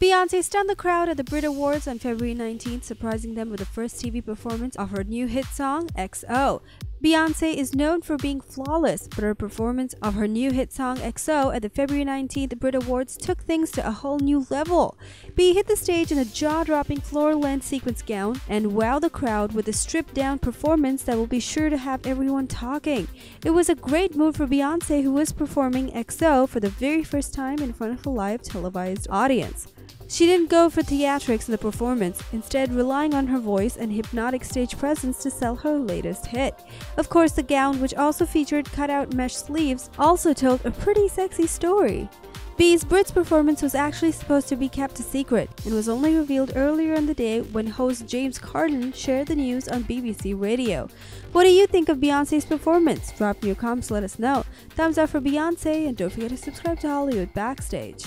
Beyonce stunned the crowd at the Brit Awards on February 19th, surprising them with the first TV performance of her new hit song, XO. Beyonce is known for being flawless, but her performance of her new hit song XO at the February 19th Brit Awards took things to a whole new level. B hit the stage in a jaw-dropping floor-length sequence gown and wowed the crowd with a stripped-down performance that will be sure to have everyone talking. It was a great move for Beyonce who was performing XO for the very first time in front of a live televised audience. She didn't go for theatrics in the performance, instead relying on her voice and hypnotic stage presence to sell her latest hit. Of course, the gown, which also featured cutout mesh sleeves, also told a pretty sexy story. B's Brits performance was actually supposed to be kept a secret and was only revealed earlier in the day when host James Corden shared the news on BBC Radio. What do you think of Beyonce's performance? Drop your comments, let us know. Thumbs up for Beyonce, and don't forget to subscribe to Hollywood Backstage.